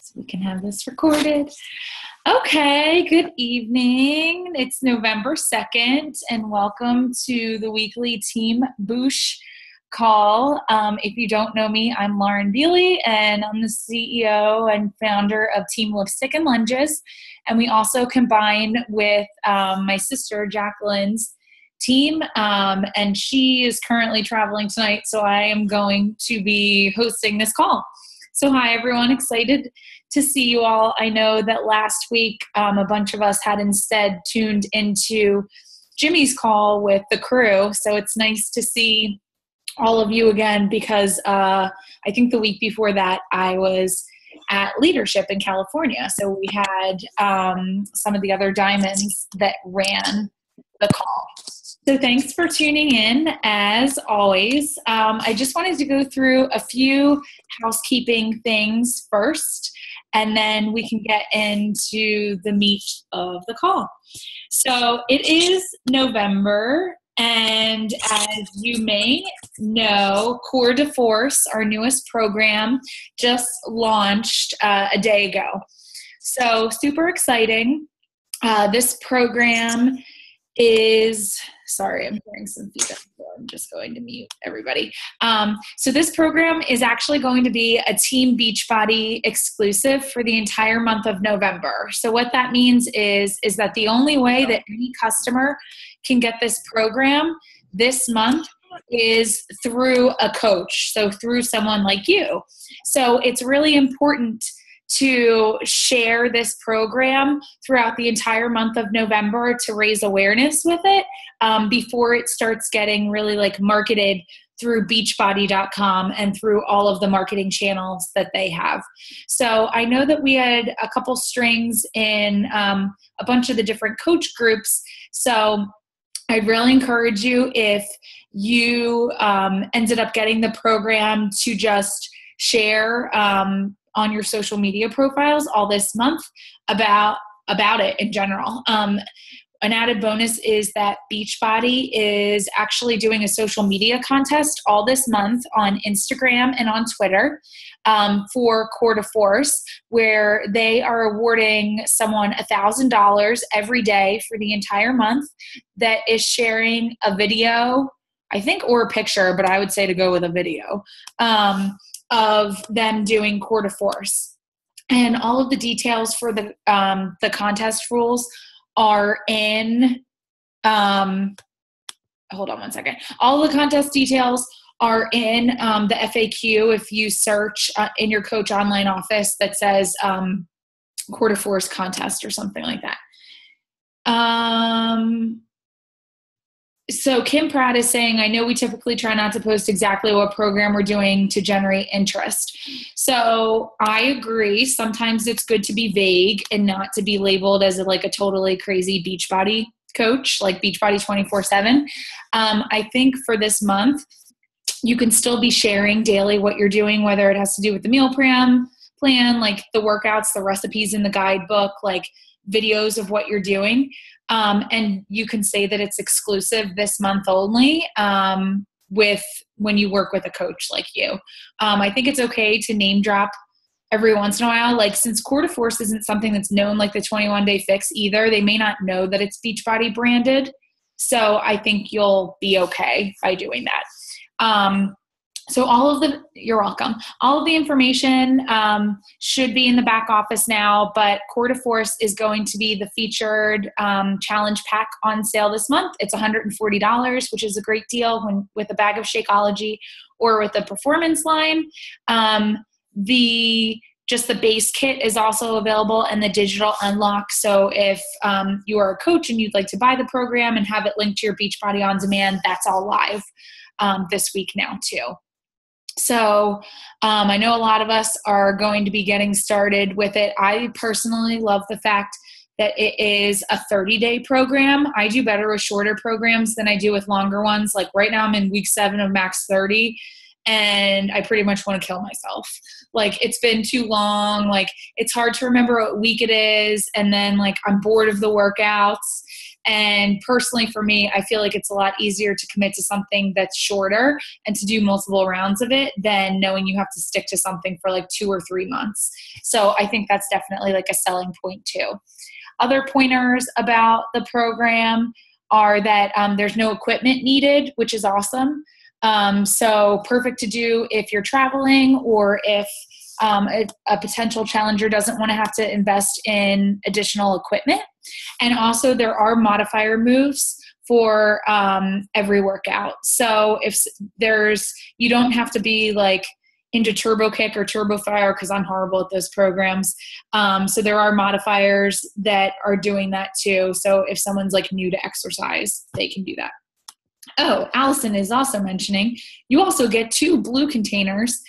so we can have this recorded. Okay, good evening. It's November 2nd, and welcome to the weekly Team Boosh call. Um, if you don't know me, I'm Lauren Beley, and I'm the CEO and founder of Team Lipstick and Lunges. And we also combine with um, my sister, Jacqueline's team. Um, and she is currently traveling tonight, so I am going to be hosting this call. So, hi everyone, excited to see you all. I know that last week um, a bunch of us had instead tuned into Jimmy's call with the crew. So, it's nice to see all of you again because uh, I think the week before that I was at leadership in California. So, we had um, some of the other diamonds that ran the call. So, thanks for tuning in as always. Um, I just wanted to go through a few housekeeping things first, and then we can get into the meat of the call. So, it is November, and as you may know, Core de Force, our newest program, just launched uh, a day ago. So, super exciting. Uh, this program is sorry i'm hearing some feedback so i'm just going to mute everybody. Um, so this program is actually going to be a team beachbody exclusive for the entire month of november. So what that means is is that the only way that any customer can get this program this month is through a coach so through someone like you. So it's really important to share this program throughout the entire month of November to raise awareness with it um, before it starts getting really like marketed through beachbody.com and through all of the marketing channels that they have. So I know that we had a couple strings in um, a bunch of the different coach groups. So I'd really encourage you if you um, ended up getting the program to just share um, on your social media profiles all this month about about it in general. Um, an added bonus is that Beachbody is actually doing a social media contest all this month on Instagram and on Twitter um, for Core de Force, where they are awarding someone $1,000 every day for the entire month that is sharing a video, I think, or a picture, but I would say to go with a video. Um, of them doing core de force. And all of the details for the um, the contest rules are in. Um, hold on one second. All the contest details are in um, the FAQ. If you search uh, in your coach online office that says um, de force contest or something like that. Um, so Kim Pratt is saying, I know we typically try not to post exactly what program we're doing to generate interest. So I agree. Sometimes it's good to be vague and not to be labeled as a, like a totally crazy Beachbody coach, like Beachbody 24 7. Um, I think for this month, you can still be sharing daily what you're doing, whether it has to do with the meal plan, plan, like the workouts, the recipes in the guidebook, like videos of what you're doing. Um, and you can say that it's exclusive this month only um, with when you work with a coach like you. Um, I think it's okay to name drop every once in a while. Like since de Force isn't something that's known like the 21 day fix either, they may not know that it's Beachbody branded. So I think you'll be okay by doing that. Um, so all of the you're welcome. All of the information um, should be in the back office now but core de force is going to be the featured um, challenge pack on sale this month. It's $140 which is a great deal when with a bag of shakeology or with the performance line. Um, the just the base kit is also available and the digital unlock. So if um, you are a coach and you'd like to buy the program and have it linked to your beachbody on demand that's all live um, this week now too so um, I know a lot of us are going to be getting started with it. I personally love the fact that it is a 30 day program. I do better with shorter programs than I do with longer ones. Like right now, I'm in week seven of max 30 and I pretty much want to kill myself. Like it's been too long. Like it's hard to remember what week it is. And then like I'm bored of the workouts. And personally, for me, I feel like it's a lot easier to commit to something that's shorter and to do multiple rounds of it than knowing you have to stick to something for like two or three months. So I think that's definitely like a selling point too. Other pointers about the program are that um, there's no equipment needed, which is awesome. Um, so perfect to do if you're traveling or if um, a, a, potential challenger doesn't want to have to invest in additional equipment. And also, there are modifier moves for um, every workout. So if there's, you don't have to be like into turbo kick or turbo fire because i'm horrible at those programs. Um, so there are modifiers that are doing that too. So if someone's like new to exercise they can do that. Oh allison is also mentioning you also get two blue containers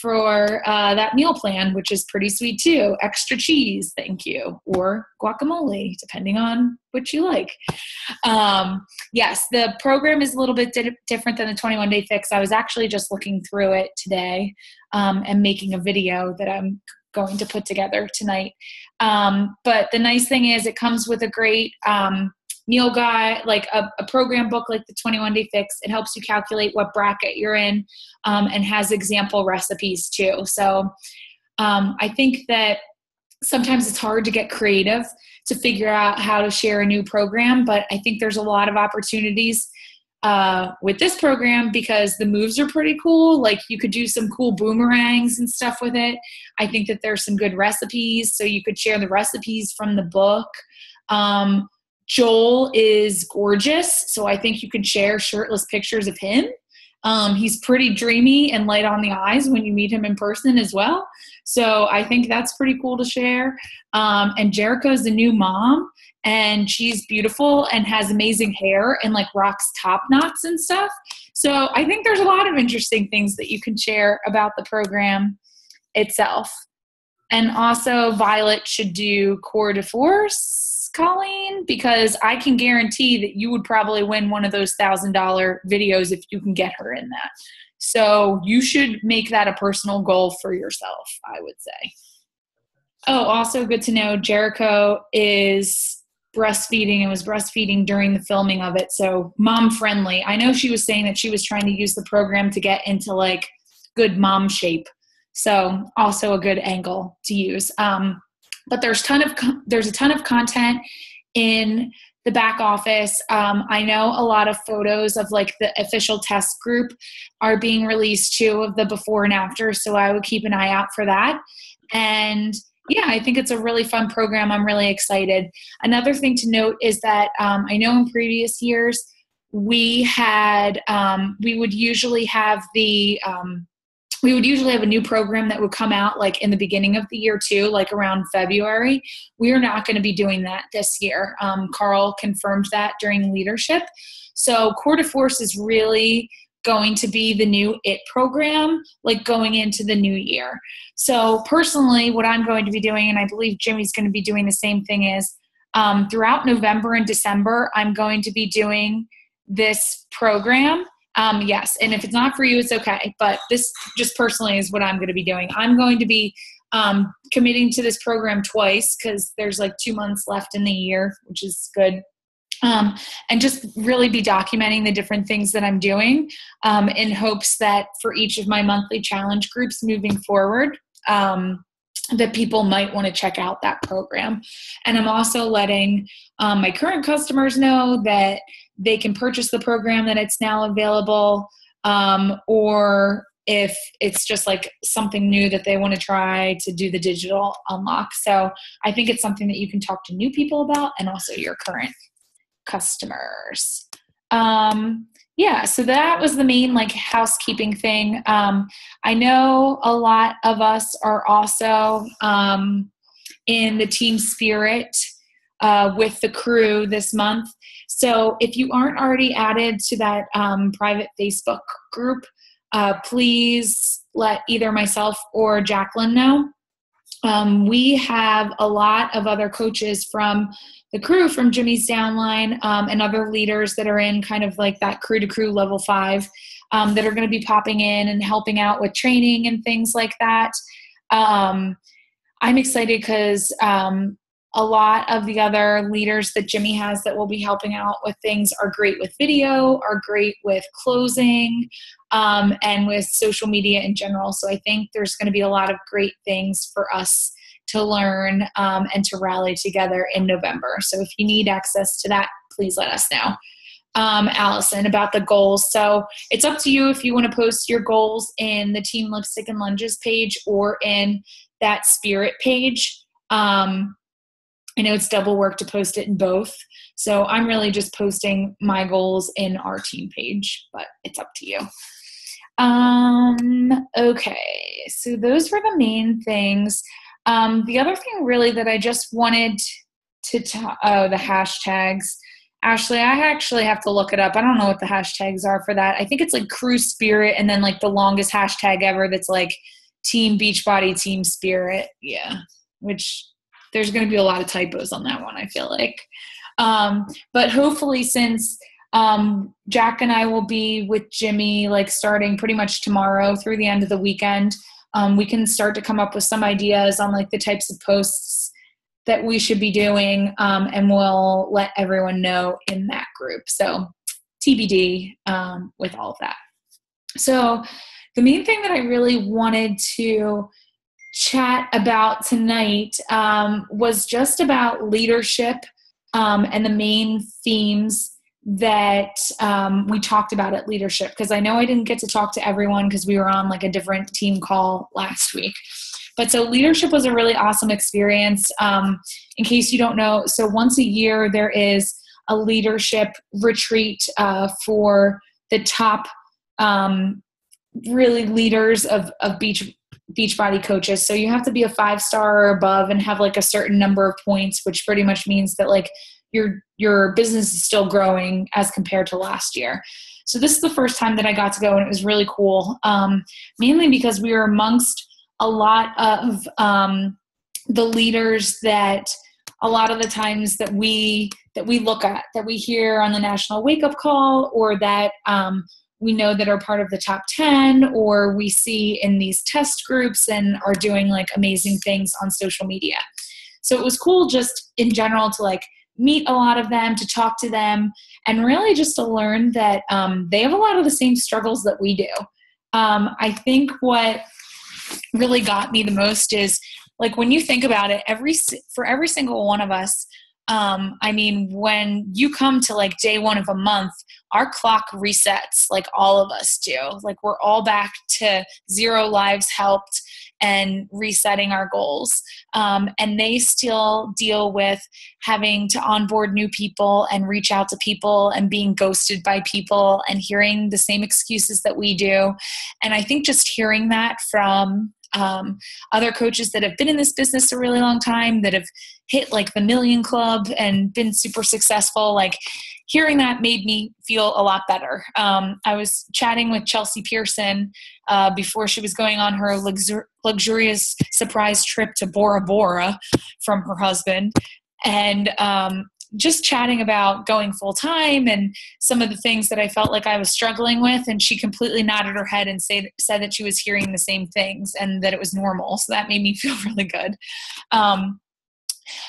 for uh, that meal plan, which is pretty sweet too. Extra cheese, thank you, or guacamole, depending on what you like. Um, yes, the program is a little bit di- different than the 21 day fix. I was actually just looking through it today um, and making a video that I'm going to put together tonight. Um, but the nice thing is, it comes with a great um, meal guide, like a, a, program book like the 21 Day Fix. It helps you calculate what bracket you're in um, and has example recipes too. So um, I think that sometimes it's hard to get creative to figure out how to share a new program, but I think there's a lot of opportunities. Uh, with this program because the moves are pretty cool. Like you could do some cool boomerangs and stuff with it. I think that there's some good recipes, so you could share the recipes from the book. Um, Joel is gorgeous, so I think you can share shirtless pictures of him. Um, he's pretty dreamy and light on the eyes when you meet him in person as well. So I think that's pretty cool to share. Um, and Jericho's the new mom, and she's beautiful and has amazing hair and like rocks top knots and stuff. So I think there's a lot of interesting things that you can share about the program itself. And also, Violet should do Core de Force Colleen, because I can guarantee that you would probably win one of those thousand dollar videos if you can get her in that. So you should make that a personal goal for yourself, I would say. Oh, also good to know Jericho is breastfeeding and was breastfeeding during the filming of it. So mom friendly. I know she was saying that she was trying to use the program to get into like good mom shape. So also a good angle to use. Um, but there's ton of there's a ton of content in the back office. Um, I know a lot of photos of like the official test group are being released too of the before and after. So I would keep an eye out for that. And yeah, I think it's a really fun program. I'm really excited. Another thing to note is that um, I know in previous years we had um, we would usually have the um, we would usually have a new program that would come out like in the beginning of the year too like around february. We are not going to be doing that this year. Um, carl confirmed that during leadership. So core de force is really going to be the new it program like going into the new year. So personally what i'm going to be doing and i believe jimmy's going to be doing the same thing is um, throughout november and december i'm going to be doing this program um, yes, and if it's not for you, it's okay. But this just personally is what I'm going to be doing. I'm going to be um, committing to this program twice because there's like two months left in the year, which is good. Um, and just really be documenting the different things that I'm doing um, in hopes that for each of my monthly challenge groups moving forward, um, that people might want to check out that program. And I'm also letting um, my current customers know that they can purchase the program that it's now available um, or if it's just like something new that they want to try to do the digital unlock so i think it's something that you can talk to new people about and also your current customers um, yeah so that was the main like housekeeping thing um, i know a lot of us are also um, in the team spirit uh, with the crew this month so if you aren't already added to that um, private Facebook group, uh, please let either myself or Jacqueline know. Um, we have a lot of other coaches from the crew from Jimmy's downline um, and other leaders that are in kind of like that crew to crew level five um, that are going to be popping in and helping out with training and things like that. Um, I'm excited because um, a lot of the other leaders that Jimmy has that will be helping out with things are great with video, are great with closing, um, and with social media in general. So I think there's going to be a lot of great things for us to learn um, and to rally together in November. So if you need access to that, please let us know. Um, Allison, about the goals. So it's up to you if you want to post your goals in the Team Lipstick and Lunges page or in that Spirit page. Um, I know it's double work to post it in both. So I'm really just posting my goals in our team page, but it's up to you. Um, okay, so those were the main things. Um, the other thing, really, that I just wanted to talk oh, the hashtags. Ashley, I actually have to look it up. I don't know what the hashtags are for that. I think it's like crew spirit and then like the longest hashtag ever that's like team beachbody team spirit. Yeah. Which there's going to be a lot of typos on that one, I feel like. Um, but hopefully, since um, Jack and I will be with Jimmy like starting pretty much tomorrow through the end of the weekend, um, we can start to come up with some ideas on like the types of posts that we should be doing, um, and we'll let everyone know in that group. So TBD um, with all of that. So the main thing that I really wanted to chat about tonight um, was just about leadership um, and the main themes that um, we talked about at leadership because I know I didn't get to talk to everyone because we were on like a different team call last week. But so leadership was a really awesome experience. Um, in case you don't know, so once a year there is a leadership retreat uh, for the top um, really leaders of, of beach Beachbody coaches. So you have to be a five star or above and have like a certain number of points, which pretty much means that like your your business is still growing as compared to last year. So this is the first time that I got to go, and it was really cool. Um, mainly because we were amongst a lot of um, the leaders that a lot of the times that we that we look at that we hear on the national wake up call or that um, we know that are part of the top 10 or we see in these test groups and are doing like amazing things on social media. So it was cool just in general to like meet a lot of them, to talk to them, and really just to learn that um, they have a lot of the same struggles that we do. Um, I think what really got me the most is like when you think about it, every for every single one of us, um, I mean, when you come to like day one of a month, our clock resets like all of us do. Like we're all back to zero lives helped and resetting our goals. Um, and they still deal with having to onboard new people and reach out to people and being ghosted by people and hearing the same excuses that we do. And I think just hearing that from um, other coaches that have been in this business a really long time that have hit like the million club and been super successful like hearing that made me feel a lot better. Um, i was chatting with chelsea pearson uh, before she was going on her luxur- luxurious surprise trip to bora bora from her husband. And um, just chatting about going full time and some of the things that I felt like I was struggling with. And she completely nodded her head and say, said that she was hearing the same things and that it was normal. So that made me feel really good. Um,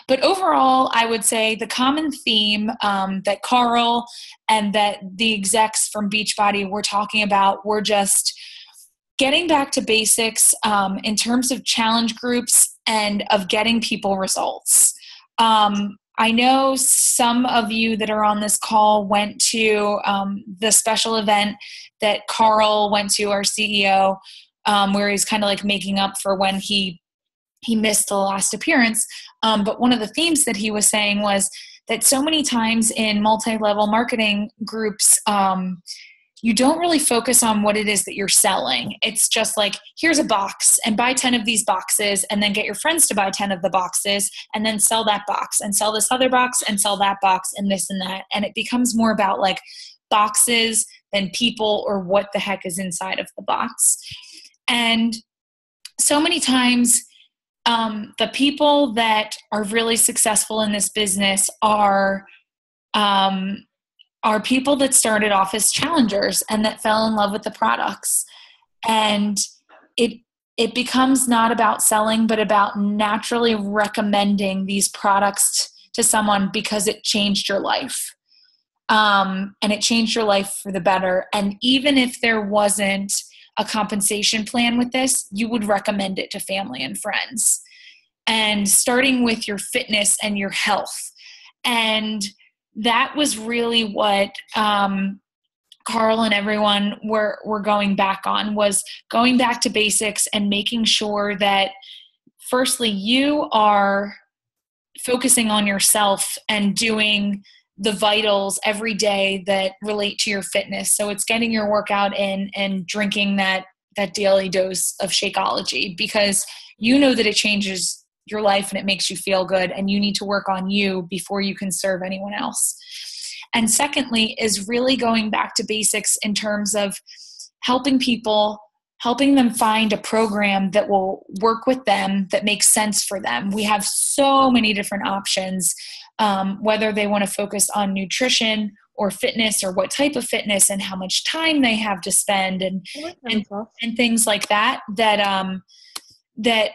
but overall, I would say the common theme um, that Carl and that the execs from Beachbody were talking about were just getting back to basics um, in terms of challenge groups and of getting people results. Um, I know some of you that are on this call went to um, the special event that Carl went to, our CEO, um, where he's kind of like making up for when he he missed the last appearance. Um, but one of the themes that he was saying was that so many times in multi-level marketing groups, um, you don't really focus on what it is that you're selling. It's just like, here's a box and buy 10 of these boxes and then get your friends to buy 10 of the boxes and then sell that box and sell this other box and sell that box and this and that. And it becomes more about like boxes than people or what the heck is inside of the box. And so many times, um, the people that are really successful in this business are um, are people that started off as challengers and that fell in love with the products and it it becomes not about selling, but about naturally recommending these products to someone because it changed your life. Um, and it changed your life for the better. And even if there wasn't a compensation plan with this, you would recommend it to family and friends. And starting with your fitness and your health. And that was really what um, Carl and everyone were were going back on was going back to basics and making sure that firstly you are focusing on yourself and doing the vitals every day that relate to your fitness. So it's getting your workout in and drinking that that daily dose of Shakeology because you know that it changes your life and it makes you feel good and you need to work on you before you can serve anyone else. And secondly, is really going back to basics in terms of helping people, helping them find a program that will work with them, that makes sense for them. We have so many different options, um, whether they want to focus on nutrition or fitness or what type of fitness and how much time they have to spend and and, and things like that that um that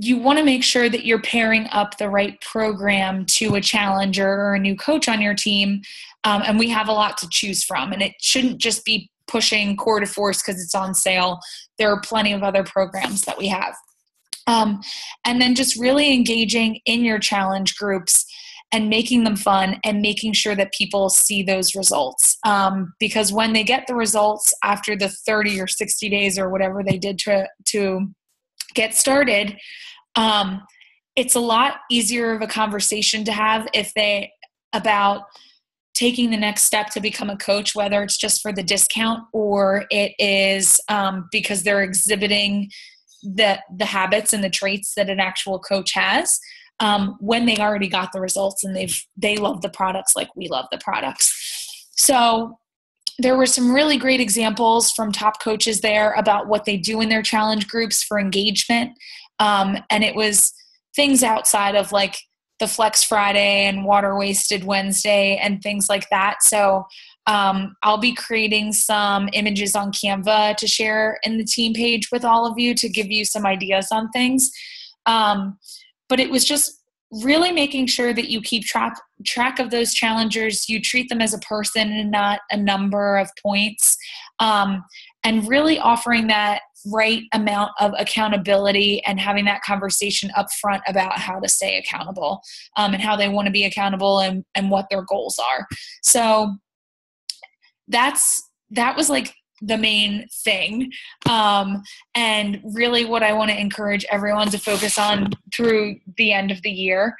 you want to make sure that you're pairing up the right program to a challenger or a new coach on your team. Um, and we have a lot to choose from. And it shouldn't just be pushing core de force because it's on sale. There are plenty of other programs that we have. Um, and then just really engaging in your challenge groups and making them fun and making sure that people see those results. Um, because when they get the results after the 30 or 60 days or whatever they did to, to get started, um, it's a lot easier of a conversation to have if they about taking the next step to become a coach, whether it's just for the discount or it is um, because they're exhibiting the the habits and the traits that an actual coach has. Um, when they already got the results and they've they love the products like we love the products. So there were some really great examples from top coaches there about what they do in their challenge groups for engagement. Um, and it was things outside of like the Flex Friday and Water Wasted Wednesday and things like that. So um, I'll be creating some images on Canva to share in the team page with all of you to give you some ideas on things. Um, but it was just really making sure that you keep track track of those challengers you treat them as a person and not a number of points um, and really offering that right amount of accountability and having that conversation up front about how to stay accountable um, and how they want to be accountable and, and what their goals are. So that's that was like the main thing um, and really what i want to encourage everyone to focus on through the end of the year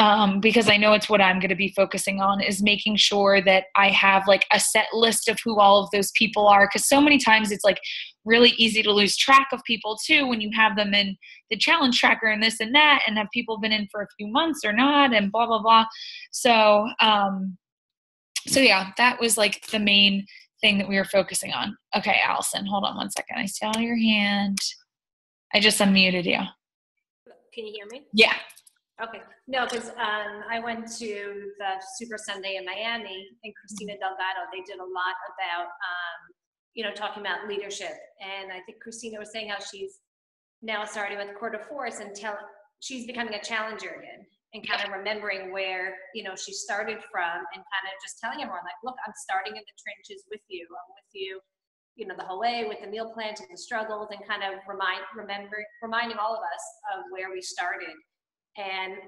um, because I know it's what I'm going to be focusing on is making sure that I have like a set list of who all of those people are. Because so many times it's like really easy to lose track of people too when you have them in the challenge tracker and this and that, and have people been in for a few months or not, and blah blah blah. So, um, so yeah, that was like the main thing that we were focusing on. Okay, Allison, hold on one second. I see saw your hand. I just unmuted you. Can you hear me? Yeah. Okay. No, because um, I went to the Super Sunday in Miami, and Christina Delgado. They did a lot about, um, you know, talking about leadership. And I think Christina was saying how she's now starting with Core de Force and tell she's becoming a challenger again, and kind of remembering where you know she started from, and kind of just telling everyone like, look, I'm starting in the trenches with you. I'm with you you know the whole way with the meal plan and the struggles and kind of remind remember reminding all of us of where we started and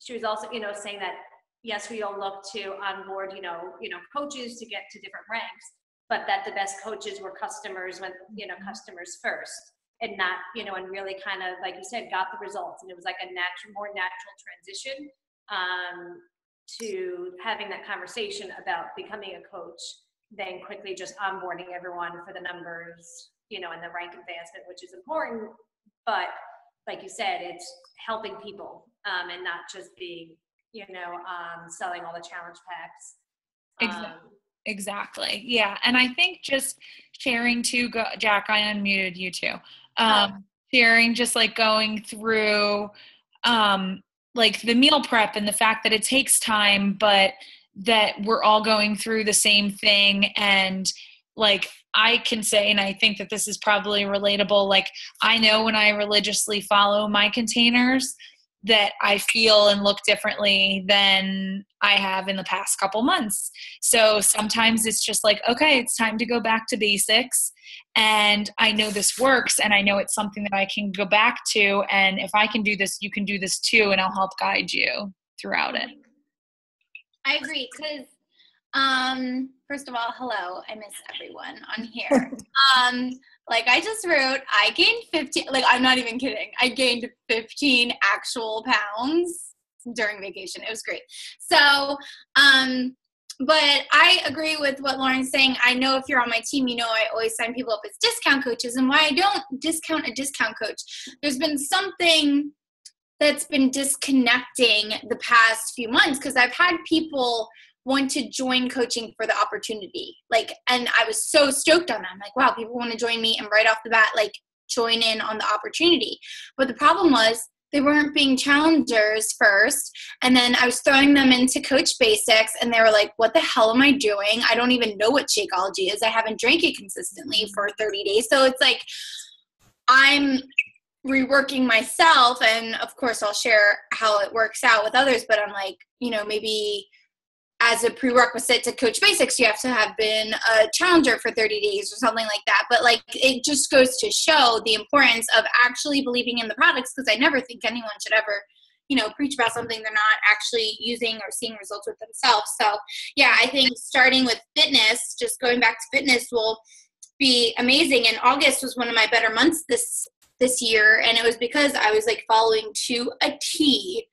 she was also, you know, saying that yes, we all look to onboard, you know, you know, coaches to get to different ranks, but that the best coaches were customers when, you know, customers first and not, you know, and really kind of, like you said, got the results. And it was like a natural, more natural transition um, to having that conversation about becoming a coach than quickly just onboarding everyone for the numbers, you know, and the rank advancement, which is important. But like you said, it's helping people um, and not just being, you know, um, selling all the challenge packs. Exactly. Um, exactly. Yeah. And I think just sharing too, go, Jack, I unmuted you too. Um. Sharing just like going through um, like the meal prep and the fact that it takes time, but that we're all going through the same thing and like I can say, and I think that this is probably relatable, like I know when I religiously follow my containers that I feel and look differently than I have in the past couple months. So sometimes it's just like, okay, it's time to go back to basics. And I know this works and I know it's something that I can go back to. And if I can do this, you can do this too. And I'll help guide you throughout it. I agree. Because, um, first of all, hello. I miss everyone on here. um, like I just wrote, I gained 15, like I'm not even kidding. I gained 15 actual pounds during vacation. It was great. So, um, but I agree with what Lauren's saying. I know if you're on my team, you know I always sign people up as discount coaches. And why I don't discount a discount coach, there's been something that's been disconnecting the past few months because I've had people want to join coaching for the opportunity. Like, and I was so stoked on that. I'm like, wow, people want to join me and right off the bat, like, join in on the opportunity. But the problem was they weren't being challengers first. And then I was throwing them into coach basics and they were like, what the hell am I doing? I don't even know what Shakeology is. I haven't drank it consistently for 30 days. So it's like, I'm reworking myself. And of course, I'll share how it works out with others. But I'm like, you know, maybe as a prerequisite to coach basics you have to have been a challenger for 30 days or something like that. But like it just goes to show the importance of actually believing in the products because i never think anyone should ever you know preach about something they're not actually using or seeing results with themselves. So yeah i think starting with fitness just going back to fitness will be amazing. And august was one of my better months this this year and it was because i was like following to a t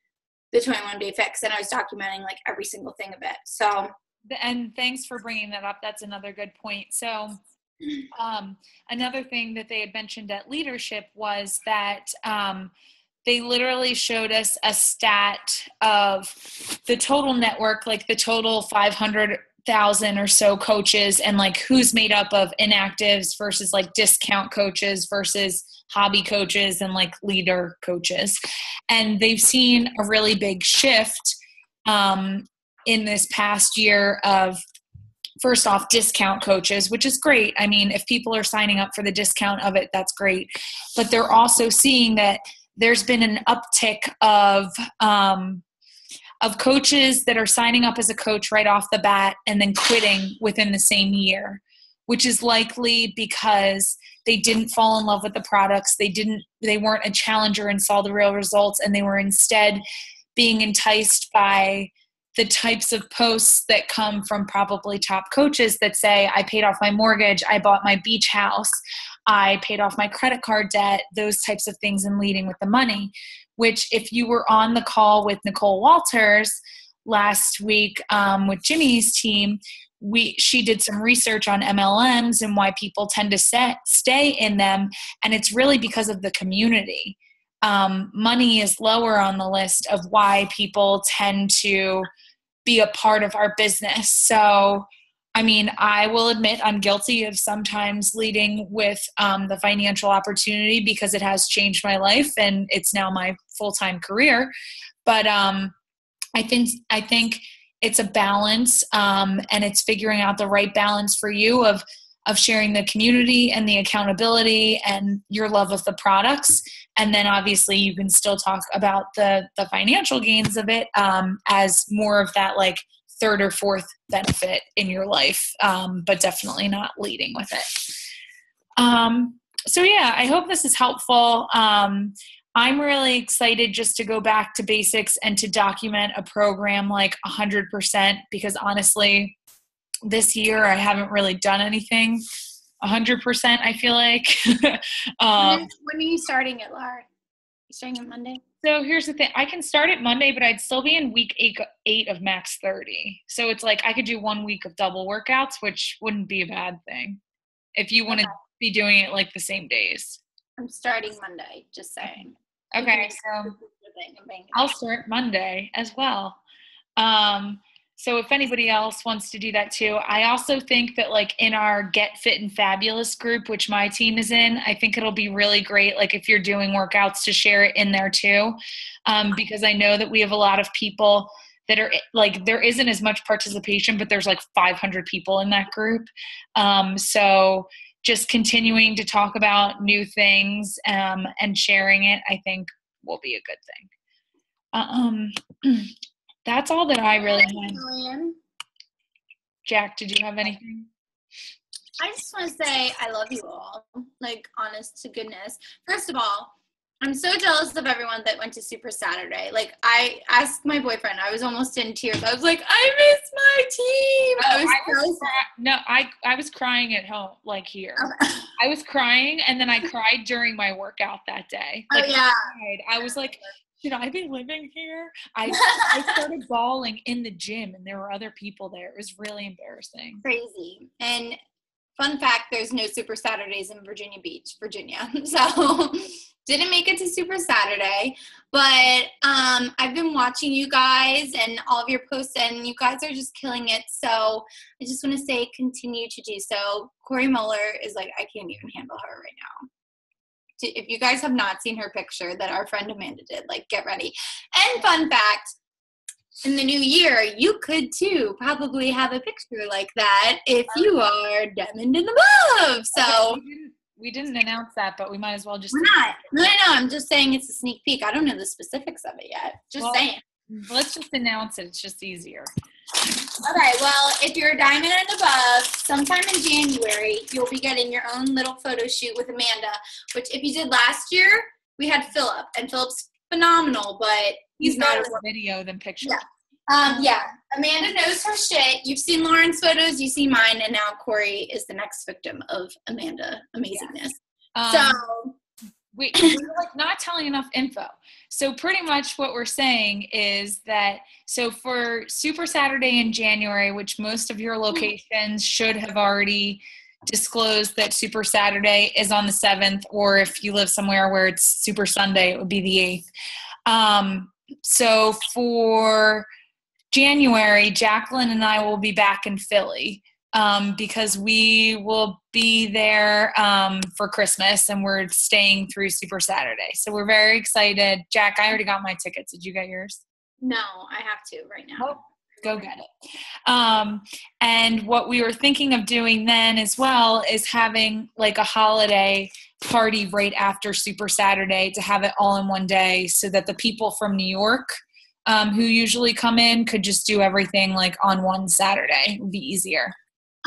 the 21 day fix and I was documenting like every single thing of it. So, and thanks for bringing that up. That's another good point. So, um, another thing that they had mentioned at leadership was that um, they literally showed us a stat of the total network, like the total 500,000 or so coaches, and like who's made up of inactives versus like discount coaches versus hobby coaches and like leader coaches. And they've seen a really big shift um, in this past year of first off discount coaches which is great i mean if people are signing up for the discount of it that's great but they're also seeing that there's been an uptick of um, of coaches that are signing up as a coach right off the bat and then quitting within the same year which is likely because they didn't fall in love with the products. They didn't they weren't a challenger and saw the real results and they were instead being enticed by the types of posts that come from probably top coaches that say i paid off my mortgage i bought my beach house i paid off my credit card debt those types of things and leading with the money which if you were on the call with nicole walters last week um, with jimmy's team we she did some research on MLMs and why people tend to set, stay in them and it's really because of the community. Um, money is lower on the list of why people tend to be a part of our business. So i mean i will admit i'm guilty of sometimes leading with um, the financial opportunity because it has changed my life and it's now my full-time career. But um, i think i think it's a balance um, and it's figuring out the right balance for you of of sharing the community and the accountability and your love of the products. And then obviously you can still talk about the the financial gains of it um, as more of that like third or fourth benefit in your life um, but definitely not leading with it. Um, so yeah i hope this is helpful. Um, I'm really excited just to go back to basics and to document a program like 100% because honestly, this year I haven't really done anything 100%, I feel like. um, when are you starting it, Laura? You starting on Monday? So here's the thing I can start it Monday, but I'd still be in week eight, eight of max 30. So it's like I could do one week of double workouts, which wouldn't be a bad thing if you want to okay. be doing it like the same days. I'm starting Monday, just saying. Okay, so I'll start Monday as well. Um, so if anybody else wants to do that too, I also think that like in our Get Fit and Fabulous group, which my team is in, I think it'll be really great. Like if you're doing workouts to share it in there too, um, because I know that we have a lot of people that are like there isn't as much participation, but there's like 500 people in that group. Um, so just continuing to talk about new things um, and sharing it, I think will be a good thing. Um, that's all that I really had. Jack, did you have anything? I just want to say I love you all. Like, honest to goodness. First of all, I'm so jealous of everyone that went to Super Saturday. Like, I asked my boyfriend, I was almost in tears. I was like, I miss my team. Oh, I was, I was cry- no, I I was crying at home, like here. I was crying, and then I cried during my workout that day. Oh, Like, oh yeah. I, I was like, should I be living here? I I started bawling in the gym, and there were other people there. It was really embarrassing. Crazy. And fun fact: there's no Super Saturdays in Virginia Beach, Virginia. So didn't make it to Super Saturday, but um, I've been watching you guys and all of your posts, and you guys are just killing it. So I just want to say, continue to do so. Corey Muller is like, I can't even handle her right now. If you guys have not seen her picture that our friend Amanda did, like, get ready. And fun fact. In the new year, you could too probably have a picture like that if um, you are diamond in the buff. So we didn't, we didn't announce that, but we might as well just. we're not. No, no, no. I'm just saying it's a sneak peek. I don't know the specifics of it yet. Just Well, saying. Let's just announce it. It's just easier. Okay, well, if you're a diamond and above, sometime in January, you'll be getting your own little photo shoot with Amanda, which if you did last year, we had Philip, and Philip's phenomenal, but he's, He's not as video than picture. Yeah. Um, yeah, Amanda knows her shit. You've seen Lauren's photos, you've seen mine, and now Corey is the next victim of Amanda amazingness. Um, so, we, we're like not telling enough info. So pretty much what we're saying is that so for Super Saturday in January, which most of your locations should have already disclosed that Super Saturday is on the seventh, or if you live somewhere where it's Super Sunday, it would be the eighth. Um, so for January, Jacqueline and I will be back in Philly um, because we will be there um, for Christmas and we're staying through Super Saturday. So we're very excited. Jack, I already got my tickets. Did you get yours? no, I have to right now. Oh, go get it. Um, and what we were thinking of doing then as well is having like a holiday party right after Super Saturday to have it all in one day so that the people from New York um, who usually come in could just do everything like on one Saturday. It would be easier.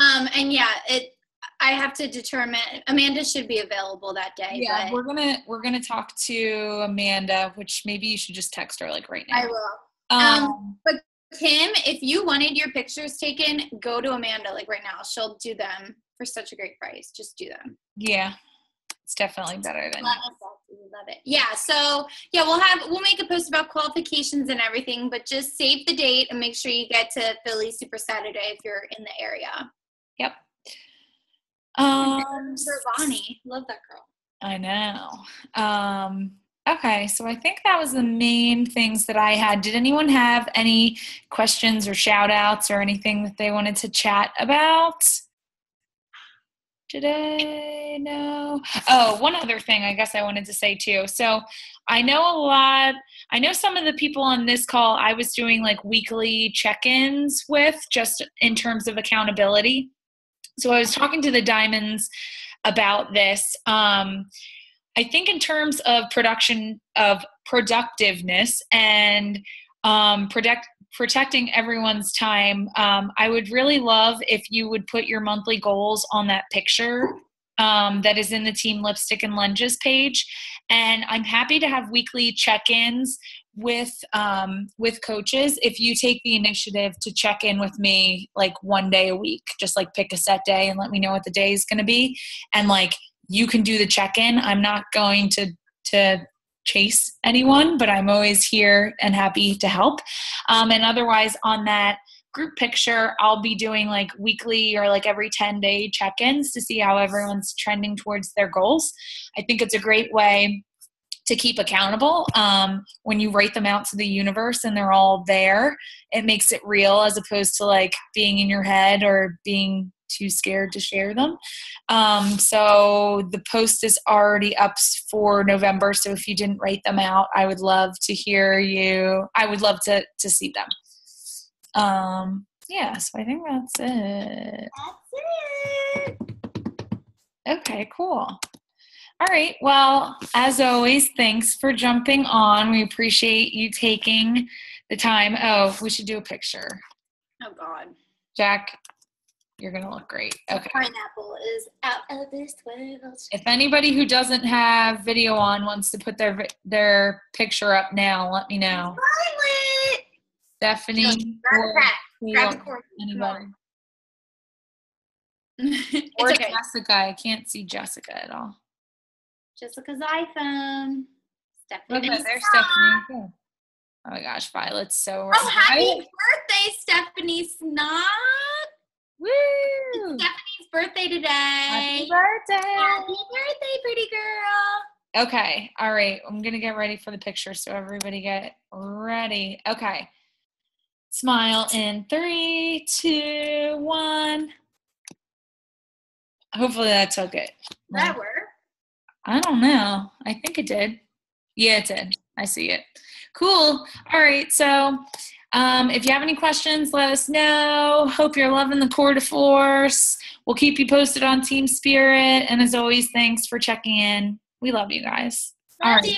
Um, and yeah, it. I have to determine. Amanda should be available that day. Yeah, but we're gonna we're gonna talk to Amanda, which maybe you should just text her like right now. I will. Um, Kim, if you wanted your pictures taken, go to Amanda like right now. She'll do them for such a great price. Just do them. yeah, it's definitely better than Love it. Yeah. So yeah, we'll have we'll make a post about qualifications and everything, but just save the date and make sure you get to Philly Super Saturday if you're in the area. Yep. Um, Bonnie, love that girl. I know. Um, okay, so I think that was the main things that I had. Did anyone have any questions or shout outs or anything that they wanted to chat about? Today, no. Oh, one other thing I guess I wanted to say too. So I know a lot, I know some of the people on this call I was doing like weekly check ins with just in terms of accountability. So I was talking to the Diamonds about this. Um, I think in terms of production of productiveness and um, protect, protecting everyone's time, um, I would really love if you would put your monthly goals on that picture um, that is in the Team Lipstick and Lunges page. And I'm happy to have weekly check-ins with um, with coaches if you take the initiative to check in with me like one day a week just like pick a set day and let me know what the day is going to be and like you can do the check-in. I'm not going to to chase anyone but i'm always here and happy to help. Um, and otherwise on that group picture i'll be doing like weekly or like every 10 day check-ins to see how everyone's trending towards their goals. I think it's a great way to keep accountable um, when you write them out to the universe and they're all there it makes it real as opposed to like being in your head or being too scared to share them um, so the post is already up for november so if you didn't write them out i would love to hear you i would love to to see them Um, yeah, so I think that's it. That's it. Okay, cool. All right. Well, as always, thanks for jumping on. We appreciate you taking the time. Oh, we should do a picture. Oh God. Jack, you're going to look great. Okay. Pineapple is out of this world. If anybody who doesn't have video on wants to put their their picture up now, let me know. Violet. Stephanie Grab or a cat. Grab the cord. anybody. Or okay. Jessica. I can't see Jessica at all. Jessica's iPhone. Look Stephanie. at there's Stephanie. Oh my gosh, Violet's so Oh, happy birthday, Stephanie Snob. Woo! Stephanie's birthday today. Happy birthday! Happy birthday, pretty girl. Okay, all right. I'm gonna get ready for the picture, so everybody get ready. Okay. Smile in three, two, one. Hopefully that took it. That work? I don't know. I think it did. Yeah, it did. I see it. Cool. All right. So, um, if you have any questions, let us know. Hope you're loving the Core de Force. We'll keep you posted on Team Spirit. And as always, thanks for checking in. We love you guys. All Love right. you.